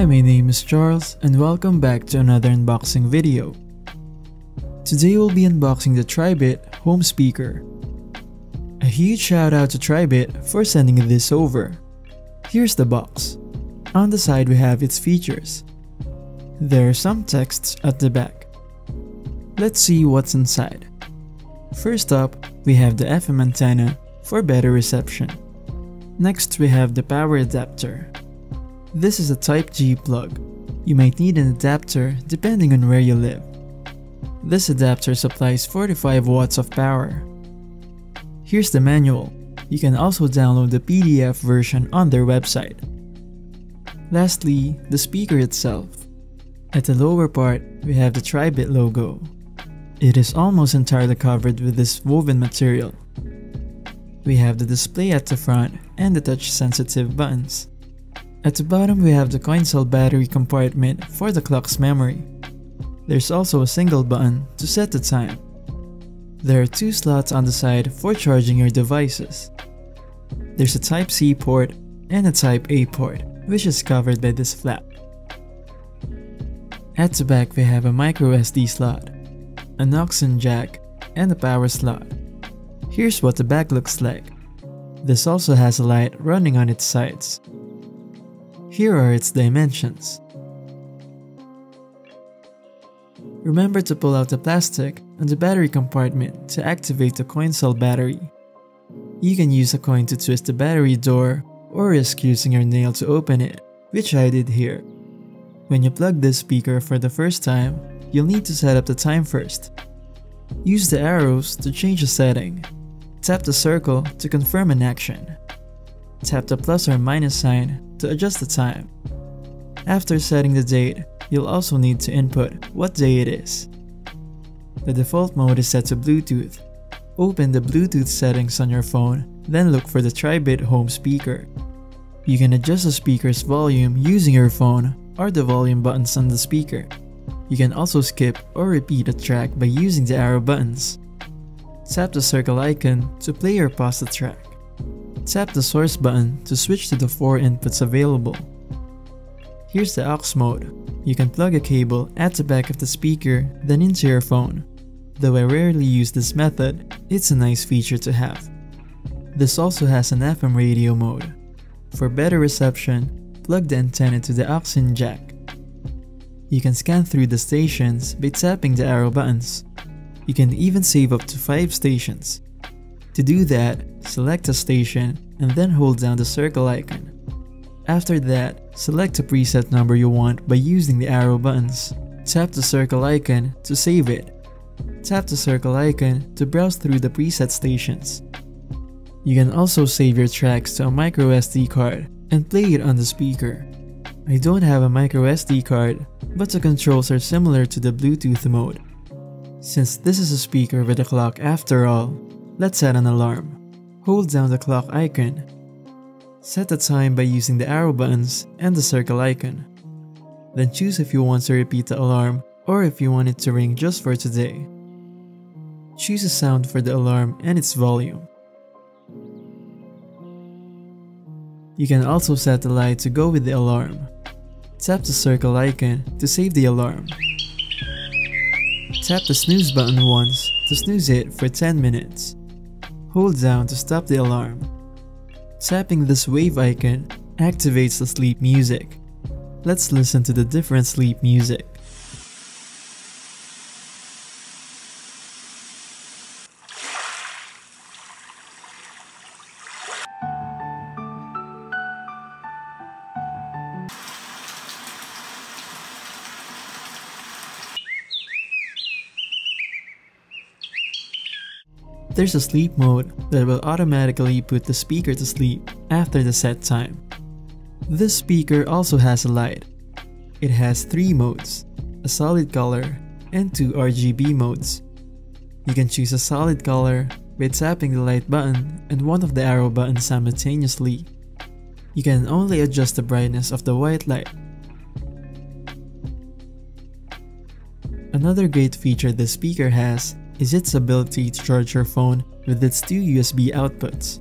Hi, my name is Charles and welcome back to another unboxing video. Today we'll be unboxing the Tribit home speaker. A huge shout out to Tribit for sending this over. Here's the box. On the side we have its features. There are some texts at the back. Let's see what's inside. First up, we have the FM antenna for better reception. Next we have the power adapter. This is a Type G plug. You might need an adapter depending on where you live. This adapter supplies 45 watts of power. Here's the manual. You can also download the PDF version on their website. Lastly, the speaker itself. At the lower part, we have the Tribit logo. It is almost entirely covered with this woven material. We have the display at the front and the touch sensitive buttons. At the bottom we have the coin cell battery compartment for the clock's memory. There's also a single button to set the time. There are two slots on the side for charging your devices. There's a Type-C port and a Type-A port, which is covered by this flap. At the back we have a microSD slot, an aux jack, and a power slot. Here's what the back looks like. This also has a light running on its sides. Here are its dimensions. Remember to pull out the plastic and the battery compartment to activate the coin cell battery. You can use a coin to twist the battery door or risk using your nail to open it, which I did here. When you plug this speaker for the first time, you'll need to set up the time first. Use the arrows to change the setting. Tap the circle to confirm an action. Tap the plus or minus sign to adjust the time. After setting the date, you'll also need to input what day it is. The default mode is set to Bluetooth. Open the Bluetooth settings on your phone, then look for the Tribit home speaker. You can adjust the speaker's volume using your phone or the volume buttons on the speaker. You can also skip or repeat a track by using the arrow buttons. Tap the circle icon to play or pause the track. Tap the source button to switch to the four inputs available. Here's the aux mode. You can plug a cable at the back of the speaker, then into your phone. Though I rarely use this method, it's a nice feature to have. This also has an FM radio mode. For better reception, plug the antenna to the aux in jack. You can scan through the stations by tapping the arrow buttons. You can even save up to 5 stations. To do that, select a station and then hold down the circle icon. After that, select a preset number you want by using the arrow buttons. Tap the circle icon to save it. Tap the circle icon to browse through the preset stations. You can also save your tracks to a microSD card and play it on the speaker. I don't have a microSD card, but the controls are similar to the Bluetooth mode. Since this is a speaker with a clock after all, Let's set an alarm. Hold down the clock icon. Set the time by using the arrow buttons and the circle icon. Then choose if you want to repeat the alarm or if you want it to ring just for today. Choose a sound for the alarm and its volume. You can also set the light to go with the alarm. Tap the circle icon to save the alarm. Tap the snooze button once to snooze it for 10 minutes. Hold down to stop the alarm. Tapping this wave icon activates the sleep music. Let's listen to the different sleep music. There's a sleep mode that will automatically put the speaker to sleep after the set time. This speaker also has a light. It has three modes, a solid color and two RGB modes. You can choose a solid color by tapping the light button and one of the arrow buttons simultaneously. You can only adjust the brightness of the white light. Another great feature this speaker has is its ability to charge your phone with its two USB outputs.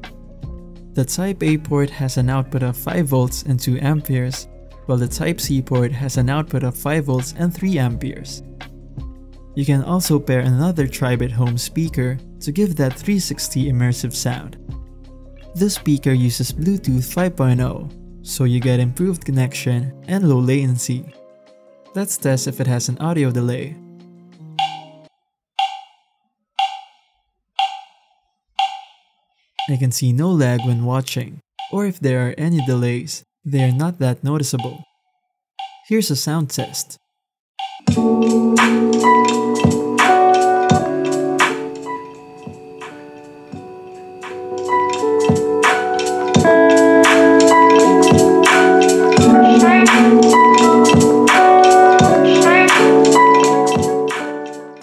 The Type-A port has an output of 5 volts and 2 amperes, while the Type-C port has an output of 5V and 3A. You can also pair another Tribit home speaker to give that 360 immersive sound. This speaker uses Bluetooth 5.0, so you get improved connection and low latency. Let's test if it has an audio delay. I can see no lag when watching, or if there are any delays, they are not that noticeable. Here's a sound test.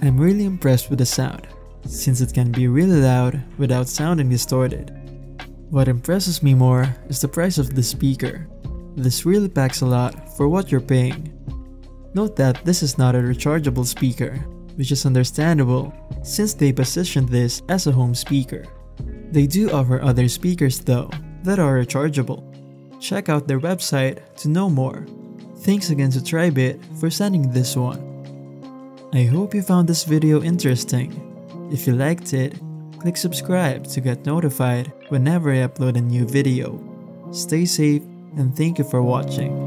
I'm really impressed with the sound since it can be really loud without sounding distorted. What impresses me more is the price of the speaker. This really packs a lot for what you're paying. Note that this is not a rechargeable speaker, which is understandable since they positioned this as a home speaker. They do offer other speakers though that are rechargeable. Check out their website to know more. Thanks again to Tribit for sending this one. I hope you found this video interesting if you liked it, click subscribe to get notified whenever I upload a new video. Stay safe and thank you for watching.